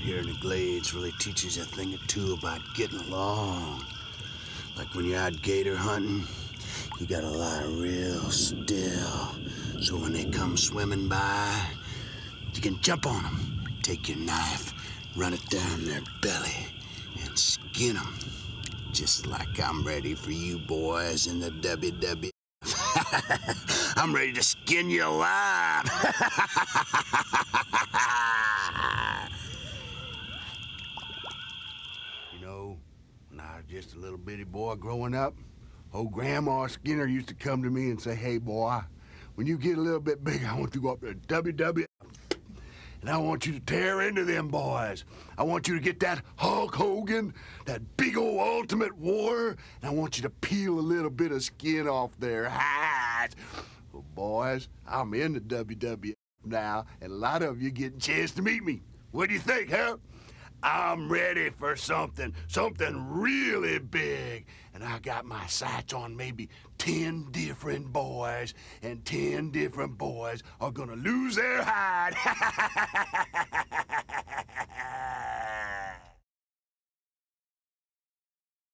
here in the glades really teaches a thing or two about getting along. Like when you're out gator hunting, you gotta lie real still. So when they come swimming by, you can jump on them, take your knife, run it down their belly, and skin them. Just like I'm ready for you boys in the WWF. I'm ready to skin you alive. you know, when I was just a little bitty boy growing up, old Grandma Skinner used to come to me and say, Hey, boy, when you get a little bit bigger, I want you to go up to WWF. And I want you to tear into them boys. I want you to get that Hulk Hogan, that big old Ultimate Warrior, and I want you to peel a little bit of skin off their hides. Well, boys, I'm in the WWF now, and a lot of you get a chance to meet me. What do you think, huh? I'm ready for something, something really big. And I got my sights on maybe 10 different boys, and 10 different boys are gonna lose their hide.